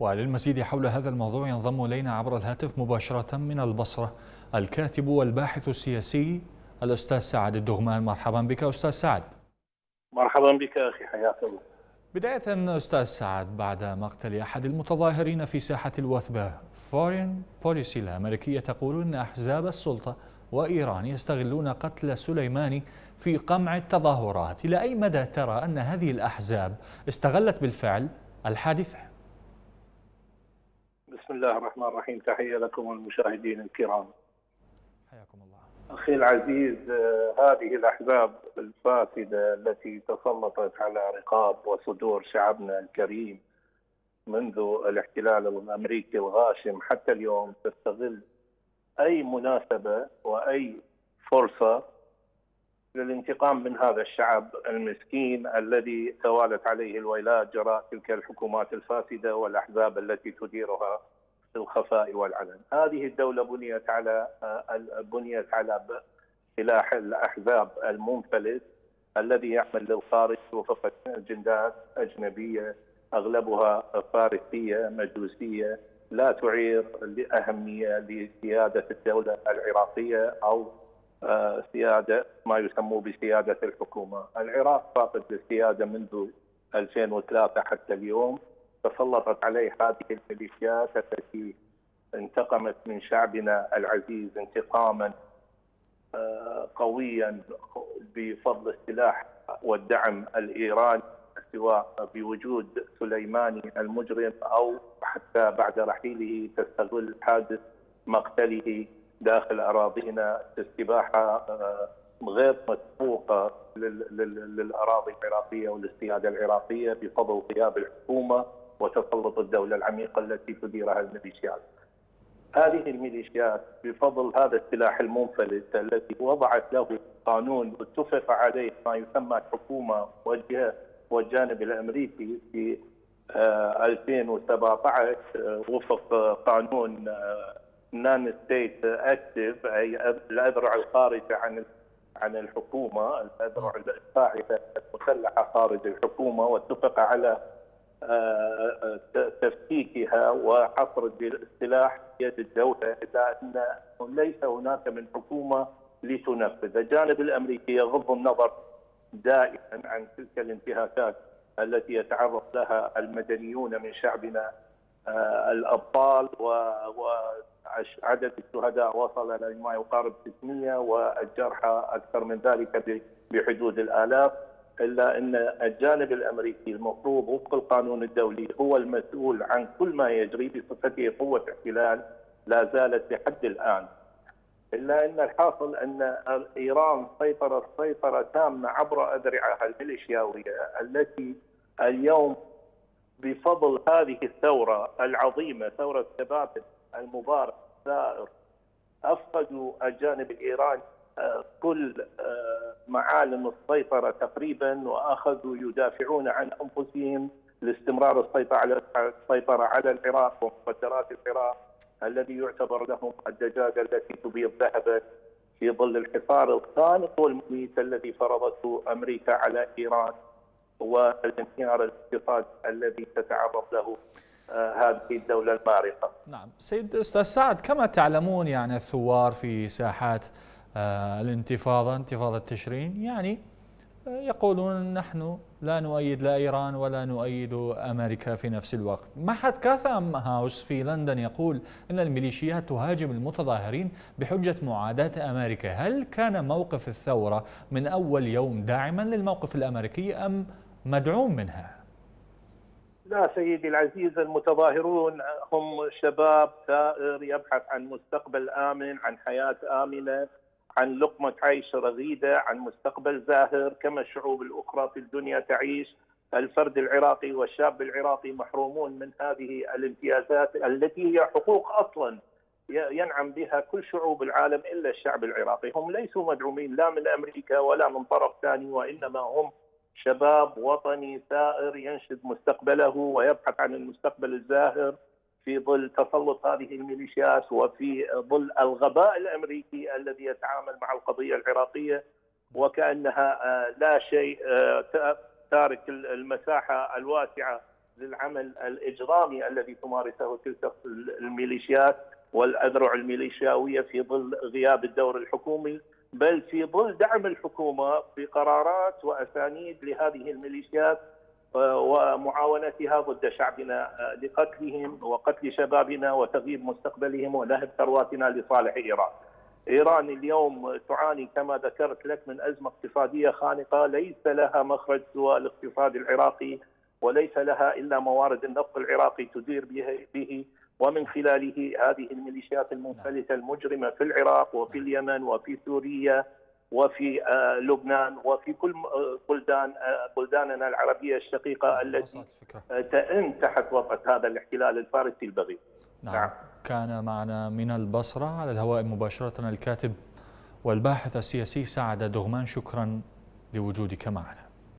وللمزيد حول هذا الموضوع ينضم إلينا عبر الهاتف مباشرة من البصرة الكاتب والباحث السياسي الأستاذ سعد الدغمان. مرحبا بك أستاذ سعد. مرحبا بك أخي حياك الله. بداية أستاذ سعد بعد مقتل أحد المتظاهرين في ساحة الوثبة فورين بوليسي الأمريكية تقول أن أحزاب السلطة وإيران يستغلون قتل سليماني في قمع التظاهرات. إلى أي مدى ترى أن هذه الأحزاب استغلت بالفعل الحادثة؟ بسم الله الرحمن الرحيم. تحية لكم والمشاهدين الكرام. حياكم الله. أخي العزيز هذه الأحزاب الفاسدة التي تسلطت على رقاب وصدور شعبنا الكريم منذ الاحتلال الأمريكي الغاشم حتى اليوم تستغل أي مناسبة وأي فرصة للانتقام من هذا الشعب المسكين الذي توالت عليه الويلات جراء تلك الحكومات الفاسدة والأحزاب التي تديرها. الخفاء والعلن. هذه الدولة بنيت على بنيت على سلاح الأحزاب المنفلت الذي يعمل للخارج وفق اجندات أجنبية أغلبها فارسية مجوسية لا تعير لأهمية لسياده الدولة العراقية أو آه، سياده ما يسمى بسياده الحكومة، العراق فاقد للسياده منذ 2003 حتى اليوم تسلطت عليه هذه الميليشيات التي انتقمت من شعبنا العزيز انتقاما آه، قويا بفضل السلاح والدعم الإيراني سواء بوجود سليماني المجرم أو حتى بعد رحيله تستغل حادث مقتله داخل أراضينا استباحه آه، غير مسبوقه للأراضي العراقية والاستيادة العراقية بفضل غياب الحكومة. وتسلط الدولة العميقة التي تديرها الميليشيات. هذه الميليشيات بفضل هذا السلاح المنفلت الذي وضعت له قانون اتفق عليه ما يسمى الحكومة والجهه والجانب الأمريكي في 2017 آه، آه، وفق قانون non-state active أي الأذرع الخارجة عن عن الحكومة الأذرع الفاعله المسلحة خارج الحكومة واتفق على تفكيكها وحصر السلاح بيد الدولة الا ان ليس هناك من حكومة لتنفذ، الجانب الأمريكي يغض النظر دائما عن تلك الانتهاكات التي يتعرض لها المدنيون من شعبنا. آه، الأبطال وعدد الشهداء وصل لما يقارب 600 والجرحى أكثر من ذلك بحدود الآلاف. إلا أن الجانب الأمريكي المفروض وفق القانون الدولي هو المسؤول عن كل ما يجري بصفته قوة احتلال لا زالت لحد الآن. إلا أن الحاصل أن إيران سيطرت سيطرة تامة عبر أذرعها الميليشياوية التي اليوم بفضل هذه الثورة العظيمة ثورة ثبات المبارك سائر أفقدوا الجانب الإيراني كل آه، معالم السيطرة تقريبا وأخذوا يدافعون عن أنفسهم لاستمرار السيطرة على السيطرة على العراق ومقدرات العراق الذي يعتبر لهم الدجاجة التي تبيض ذهبا في ظل الحصار الخانق والمميت الذي فرضته أمريكا على إيران والانهيار الاقتصادي الذي تتعرض له آه، هذه الدولة المارقة. نعم. سيد أستاذ سعد كما تعلمون يعني الثوار في ساحات الانتفاضة انتفاضة تشرين يعني يقولون نحن لا نؤيد لا إيران ولا نؤيد أمريكا في نفس الوقت. معهد كاثام هاوس في لندن يقول أن الميليشيات تهاجم المتظاهرين بحجة معاداة أمريكا. هل كان موقف الثورة من أول يوم داعما للموقف الأمريكي أم مدعوم منها؟ لا سيدي العزيز المتظاهرون هم شباب ثائر يبحث عن مستقبل آمن عن حياة آمنة. عن لقمة عيش رغيدة عن مستقبل زاهر كما الشعوب الأخرى في الدنيا تعيش. الفرد العراقي والشاب العراقي محرومون من هذه الامتيازات التي هي حقوق أصلا ينعم بها كل شعوب العالم إلا الشعب العراقي. هم ليسوا مدعومين لا من أمريكا ولا من طرف ثاني وإنما هم شباب وطني ثائر ينشد مستقبله ويبحث عن المستقبل الزاهر. في ظل تسلط هذه الميليشيات وفي ظل الغباء الأمريكي الذي يتعامل مع القضية العراقية وكأنها آه، لا شيء آه، تارك المساحة الواسعة للعمل الإجرامي الذي تمارسه تلك الميليشيات والأذرع الميليشياوية في ظل غياب الدور الحكومي بل في ظل دعم الحكومة بقرارات وأسانيد لهذه الميليشيات ومعاونتها ضد شعبنا آه، لقتلهم وقتل شبابنا وتغييب مستقبلهم ونهب ثرواتنا لصالح إيران. إيران اليوم تعاني كما ذكرت لك من أزمة اقتصادية خانقة ليس لها مخرج سوى الاقتصاد العراقي وليس لها إلا موارد النفط العراقي تدير به ومن خلاله هذه الميليشيات المنفلتة المجرمة في العراق وفي اليمن وفي سوريا وفي آه، لبنان وفي كل آه، بلدان آه، بلداننا العربية الشقيقة التي تئن تحت وطأة هذا الاحتلال الفارسي البغيض. نعم. نعم كان معنا من البصرة على الهواء مباشرة الكاتب والباحث السياسي سعد دغمان شكرا لوجودك معنا.